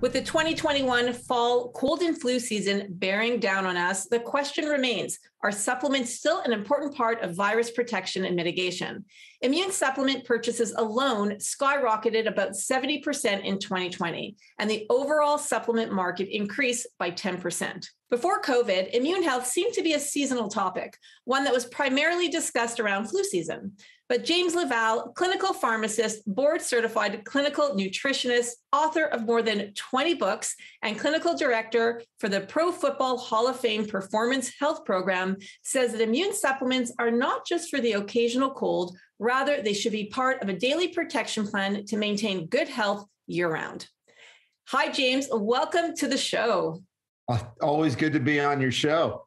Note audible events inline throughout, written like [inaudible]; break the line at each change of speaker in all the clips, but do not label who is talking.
With the 2021 fall cold and flu season bearing down on us, the question remains Are supplements still an important part of virus protection and mitigation? Immune supplement purchases alone skyrocketed about 70% in 2020, and the overall supplement market increased by 10%. Before COVID, immune health seemed to be a seasonal topic, one that was primarily discussed around flu season. But James LaValle, clinical pharmacist, board certified clinical nutritionist, author of more than 20 books, and clinical director for the Pro Football Hall of Fame Performance Health Program, says that immune supplements are not just for the occasional cold, rather, they should be part of a daily protection plan to maintain good health year round. Hi, James. Welcome to the show.
Uh, always good to be on your show.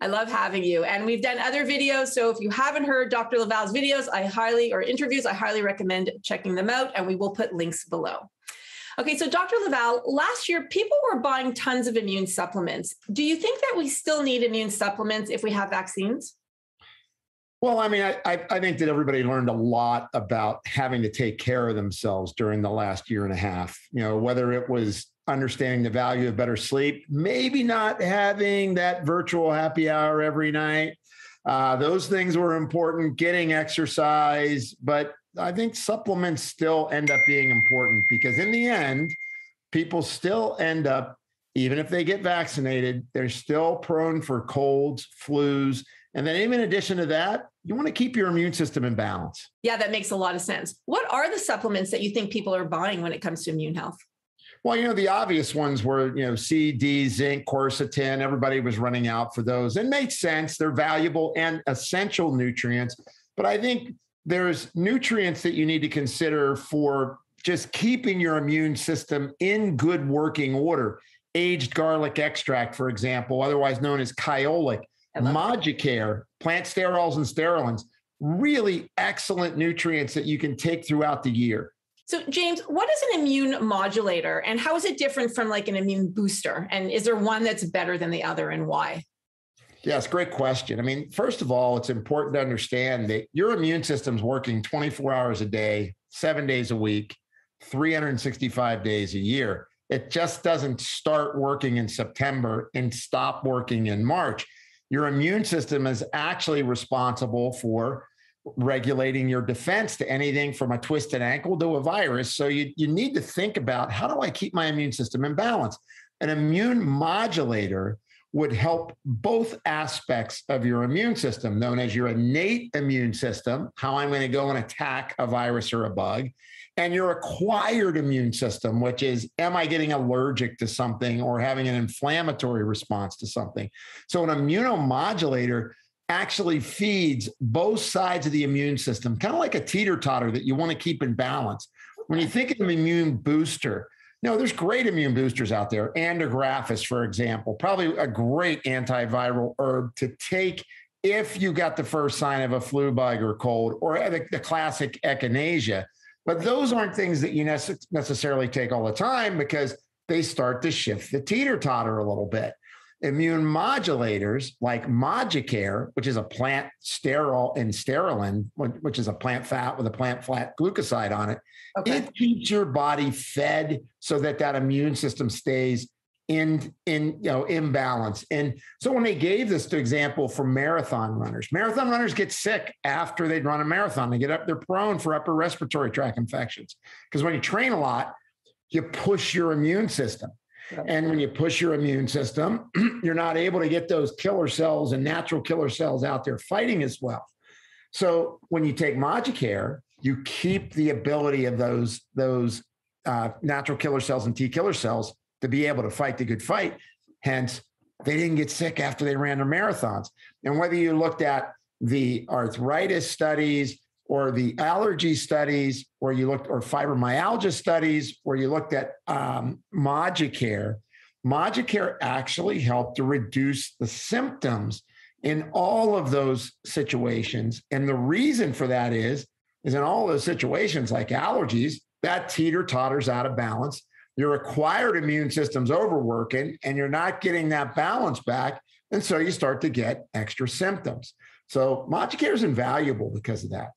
I love having you. And we've done other videos. So if you haven't heard Dr. LaValle's videos, I highly, or interviews, I highly recommend checking them out. And we will put links below. Okay, so Dr. LaValle, last year people were buying tons of immune supplements. Do you think that we still need immune supplements if we have vaccines?
Well, I mean, I, I think that everybody learned a lot about having to take care of themselves during the last year and a half. You know, whether it was understanding the value of better sleep, maybe not having that virtual happy hour every night. Uh, those things were important, getting exercise, but I think supplements still end up being important because in the end, people still end up, even if they get vaccinated, they're still prone for colds, flus. And then, even in addition to that, you want to keep your immune system in balance.
Yeah, that makes a lot of sense. What are the supplements that you think people are buying when it comes to immune health?
Well, you know, the obvious ones were, you know, C, D, zinc, quercetin. Everybody was running out for those. It made sense. They're valuable and essential nutrients. But I think there's nutrients that you need to consider for just keeping your immune system in good working order. Aged garlic extract, for example, otherwise known as kyolic, Moducare, plant sterols and sterolins, really excellent nutrients that you can take throughout the year.
So, James, what is an immune modulator and how is it different from like an immune booster? And is there one that's better than the other and why?
Yes, great question. I mean, first of all, it's important to understand that your immune system's working 24 hours a day, seven days a week, 365 days a year. It just doesn't start working in September and stop working in March. Your immune system is actually responsible for regulating your defense to anything from a twisted ankle to a virus. So you, you need to think about how do I keep my immune system in balance? An immune modulator would help both aspects of your immune system, known as your innate immune system, how I'm going to go and attack a virus or a bug, and your acquired immune system, which is, am I getting allergic to something or having an inflammatory response to something? So, an immunomodulator actually feeds both sides of the immune system, kind of like a teeter totter that you want to keep in balance. When you think of an immune booster, know, there's great immune boosters out there. Andrographis, for example, probably a great antiviral herb to take if you got the first sign of a flu bug or cold or the, the classic echinacea. But those aren't things that you necessarily take all the time because they start to shift the teeter totter a little bit immune modulators like Moducare, which is a plant sterol and sterolin, which is a plant fat with a plant flat glucoside on it. Okay. It keeps your body fed so that that immune system stays in in you know imbalance. And so when they gave this to example for marathon runners, marathon runners get sick after they'd run a marathon. They get up, they're prone for upper respiratory tract infections because when you train a lot, you push your immune system. And when you push your immune system, [clears throat] you're not able to get those killer cells and natural killer cells out there fighting as well. So when you take Moducare, you keep the ability of those those uh, natural killer cells and T killer cells to be able to fight the good fight. Hence, they didn't get sick after they ran their marathons. And whether you looked at the arthritis studies, or the allergy studies where you looked, or fibromyalgia studies where you looked at um, Modicare, Moducare actually helped to reduce the symptoms in all of those situations. And the reason for that is, is in all of those situations like allergies, that teeter totters out of balance. Your acquired immune system's overworking and you're not getting that balance back. And so you start to get extra symptoms. So Moducare is invaluable because of that.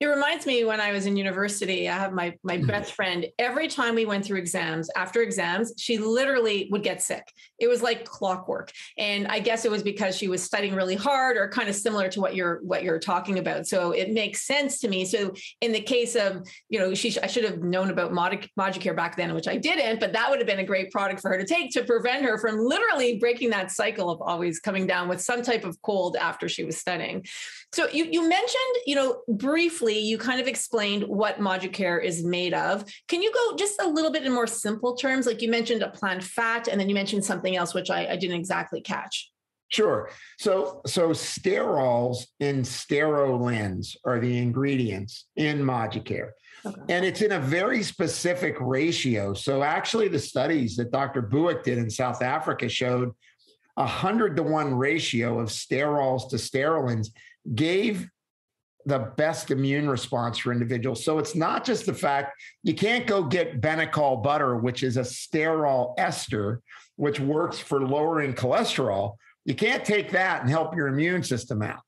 It reminds me when I was in university, I have my my mm-hmm. best friend. Every time we went through exams, after exams, she literally would get sick. It was like clockwork. And I guess it was because she was studying really hard or kind of similar to what you're what you're talking about. So it makes sense to me. So in the case of, you know, she I should have known about Moducare back then, which I didn't, but that would have been a great product for her to take to prevent her from literally breaking that cycle of always coming down with some type of cold after she was studying. So you you mentioned, you know, briefly you kind of explained what Moducare is made of. Can you go just a little bit in more simple terms? Like you mentioned a plant fat, and then you mentioned something else which I, I didn't exactly catch.
Sure. So so sterols in sterolins are the ingredients in Moducare. Okay. And it's in a very specific ratio. So actually the studies that Dr. Bouic did in South Africa showed a 100 to 1 ratio of sterols to sterolins gave the best immune response for individuals. So it's not just the fact you can't go get Benecol butter, which is a sterol ester, which works for lowering cholesterol. You can't take that and help your immune system out.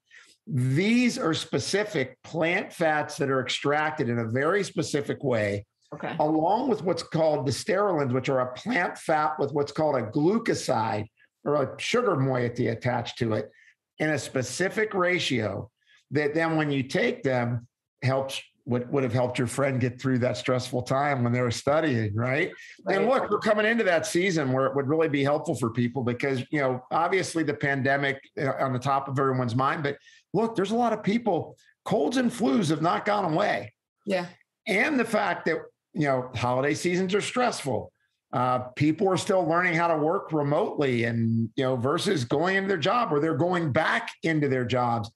These are specific plant fats that are extracted in a very specific way, okay. along with what's called the sterolins, which are a plant fat with what's called a glucoside or a sugar moiety attached to it in a specific ratio that then when you take them helps would, would have helped your friend get through that stressful time when they were studying, right? right? And look, we're coming into that season where it would really be helpful for people because, you know, obviously the pandemic on the top of everyone's mind, but look, there's a lot of people, colds and flus have not gone away.
Yeah.
And the fact that, you know, holiday seasons are stressful. Uh, people are still learning how to work remotely and, you know, versus going into their job or they're going back into their jobs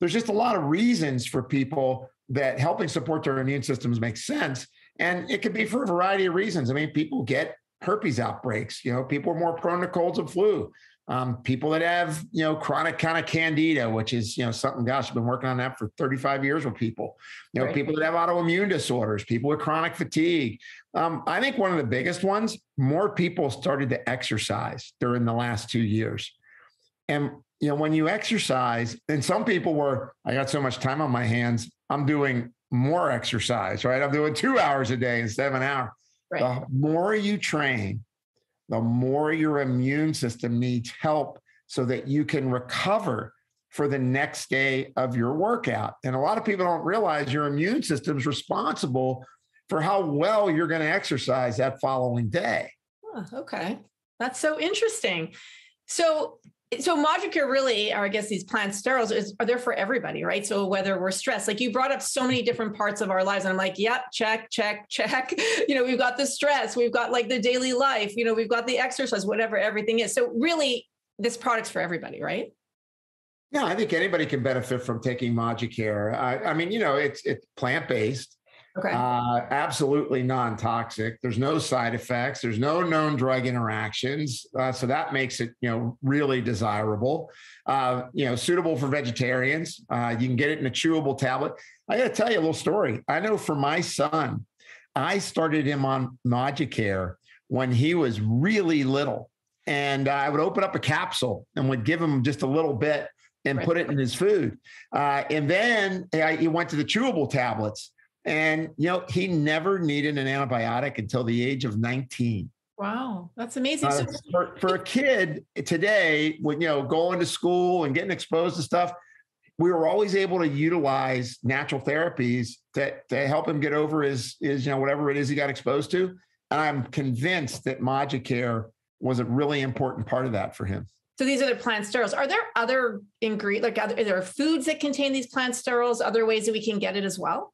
there's just a lot of reasons for people that helping support their immune systems makes sense. And it could be for a variety of reasons. I mean, people get herpes outbreaks, you know, people are more prone to colds and flu. Um, people that have, you know, chronic kind of candida, which is, you know, something, gosh, I've been working on that for 35 years with people, you know, right. people that have autoimmune disorders, people with chronic fatigue. Um, I think one of the biggest ones, more people started to exercise during the last two years. And you know, when you exercise, and some people were, I got so much time on my hands, I'm doing more exercise, right? I'm doing two hours a day instead of an hour. Right. The more you train, the more your immune system needs help so that you can recover for the next day of your workout. And a lot of people don't realize your immune system is responsible for how well you're going to exercise that following day.
Oh, okay. That's so interesting. So so Moducare really, or I guess these plant sterols is, are there for everybody, right? So whether we're stressed, like you brought up so many different parts of our lives, and I'm like, yep, check, check, [laughs] check. You know, we've got the stress, we've got like the daily life, you know, we've got the exercise, whatever everything is. So really, this product's for everybody, right?
Yeah, I think anybody can benefit from taking Moducare. I, I mean, you know, it's it's plant based.
Okay.
Uh, absolutely non toxic. There's no side effects. There's no known drug interactions. Uh, so that makes it, you know, really desirable. Uh, you know, suitable for vegetarians. Uh, you can get it in a chewable tablet. I got to tell you a little story. I know for my son, I started him on Moducare when he was really little. And I would open up a capsule and would give him just a little bit and right. put it in his food. Uh, and then I, he went to the chewable tablets. And, you know, he never needed an antibiotic until the age of 19.
Wow, that's amazing. Uh,
for, for a kid today, when, you know, going to school and getting exposed to stuff, we were always able to utilize natural therapies to, to help him get over his, his, you know, whatever it is he got exposed to. And I'm convinced that Moducare was a really important part of that for him.
So these are the plant sterols. Are there other ingredients, like other, are there foods that contain these plant sterols? Other ways that we can get it as well?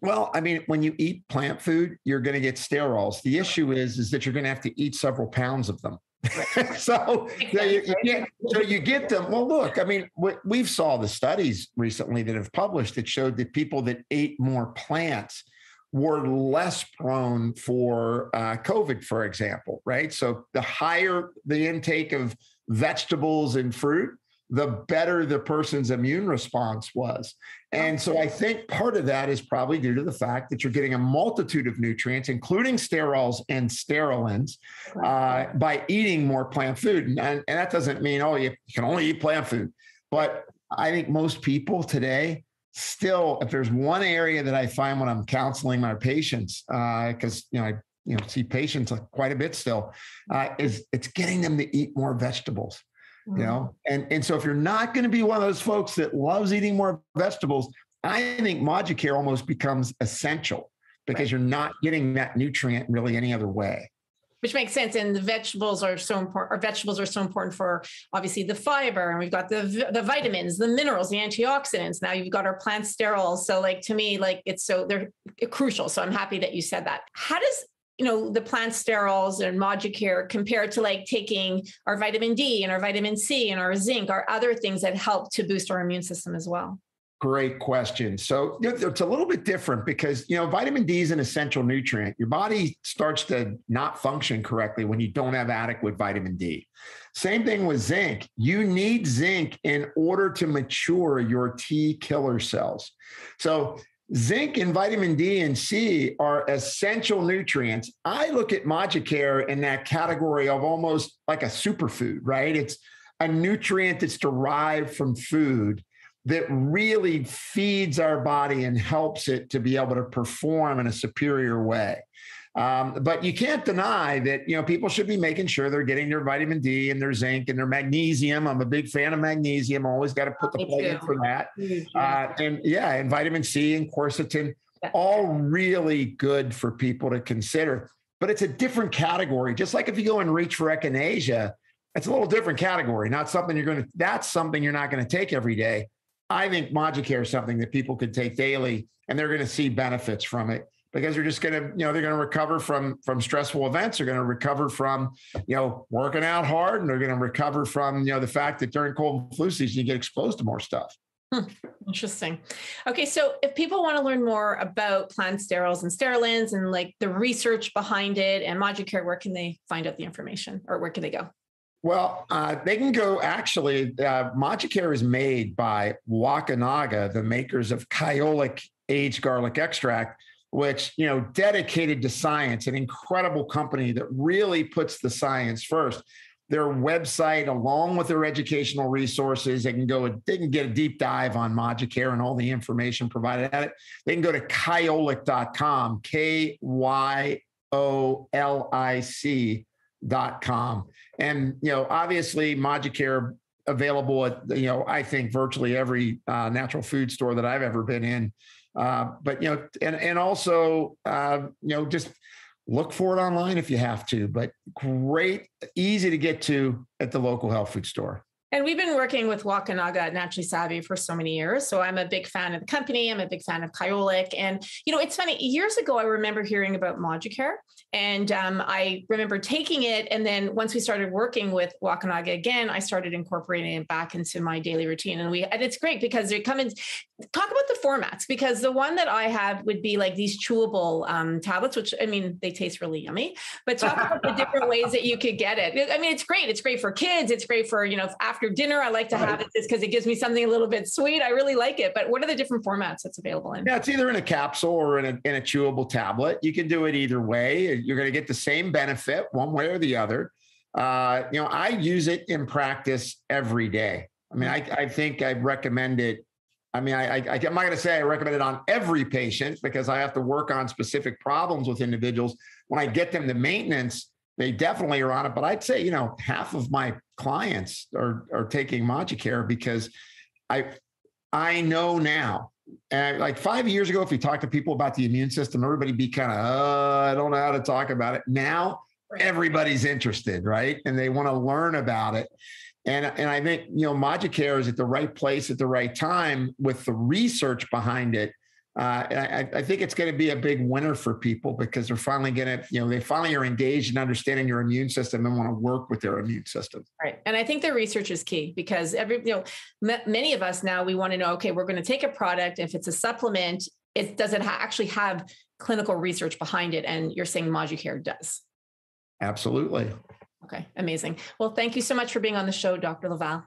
Well, I mean, when you eat plant food, you're going to get sterols. The issue is, is that you're going to have to eat several pounds of them. [laughs] so, so, you, you get, so you get them. Well, look, I mean, we've saw the studies recently that have published that showed that people that ate more plants were less prone for uh, COVID, for example, right? So the higher the intake of vegetables and fruit, the better the person's immune response was. And so I think part of that is probably due to the fact that you're getting a multitude of nutrients, including sterols and sterolins, uh, by eating more plant food. And, and, that doesn't mean, oh, you can only eat plant food. But I think most people today still, if there's one area that I find when I'm counseling my patients, because uh, you know I you know see patients quite a bit still, uh, is it's getting them to eat more vegetables. Mm-hmm. You know, and and so if you're not going to be one of those folks that loves eating more vegetables, I think Moducare almost becomes essential because right. you're not getting that nutrient really any other way
which makes sense. And the vegetables are so important. Our vegetables are so important for obviously the fiber, and we've got the the vitamins, the minerals, the antioxidants. Now you've got our plant sterols. So like to me, like it's so they're crucial. So I'm happy that you said that. How does you know the plant sterols and Moducare compared to like taking our vitamin D and our vitamin C and our zinc, our other things that help to boost our immune system as well?
Great question. So it's a little bit different because you know vitamin D is an essential nutrient. Your body starts to not function correctly when you don't have adequate vitamin D. Same thing with zinc. You need zinc in order to mature your T killer cells. So zinc and vitamin D and C are essential nutrients. I look at Moducare in that category of almost like a superfood, right? It's a nutrient that's derived from food that really feeds our body and helps it to be able to perform in a superior way. Um, but you can't deny that you know people should be making sure they're getting their vitamin D and their zinc and their magnesium. I'm a big fan of magnesium. Always got to put the plug in for that. Uh, and yeah, and vitamin C and quercetin, all really good for people to consider. But it's a different category. Just like if you go and reach for echinacea, it's a little different category. Not something you're going to. That's something you're not going to take every day. I think Moducare is something that people could take daily and they're going to see benefits from it because they're just going to, you know, they're going to recover from from stressful events. They're going to recover from, you know, working out hard, and they're going to recover from, you know, the fact that during cold and flu season you get exposed to more stuff.
Hmm, interesting. Okay, so if people want to learn more about plant sterols and sterolins and like the research behind it and Moducare, where can they find out the information, or where can they go?
Well, uh, they can go actually. Uh, Moducare is made by Wakunaga, the makers of Kyolic aged garlic extract, which you know dedicated to science, an incredible company that really puts the science first. Their website, along with their educational resources, they can go. They can get a deep dive on Moducare and all the information provided at it. They can go to kyolic.com, K Y O L I C dot com. And, you know, obviously Moducare available at, you know, I think virtually every uh, natural food store that I've ever been in. Uh, but, you know, and, and also, uh, you know, just look for it online if you have to, but great, easy to get to at the local health food store.
And we've been working with Wakunaga at Naturally Savvy for so many years. So I'm a big fan of the company. I'm a big fan of Kyolic. And, you know, it's funny, years ago, I remember hearing about Moducare. And um, I remember taking it. And then once we started working with Wakunaga again, I started incorporating it back into my daily routine. And we, and it's great because they come in, talk about the formats, because the one that I have would be like these chewable um, tablets, which I mean, they taste really yummy, but talk about the different ways that you could get it. I mean, it's great. It's great for kids. It's great for, you know, after dinner, I like to have it just because it gives me something a little bit sweet. I really like it. But what are the different formats that's available in?
Yeah, it's either in a capsule or in a, in a chewable tablet. You can do it either way. You're going to get the same benefit one way or the other. Uh, you know, I use it in practice every day. I mean, I, I think I recommend it. I mean, I, I, I'm not going to say I recommend it on every patient because I have to work on specific problems with individuals. When I get them to maintenance, they definitely are on it. But I'd say, you know, half of my clients are are taking Moducare because I I know now. And like five years ago, if you talk to people about the immune system, everybody be kind of, uh, I don't know how to talk about it. Now everybody's interested, right? And they want to learn about it. And, and I think, you know, Moducare is at the right place at the right time with the research behind it uh, I, I, think it's going to be a big winner for people because they're finally going to, you know, they finally are engaged in understanding your immune system and want to work with their immune system.
Right. And I think the research is key because every, you know, m- many of us now we want to know, okay, we're going to take a product. If it's a supplement, it does it ha- actually have clinical research behind it? And you're saying Moducare does.
Absolutely.
Okay. Amazing. Well, thank you so much for being on the show, Dr. LaValle.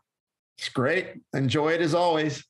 It's great. Enjoy it as always.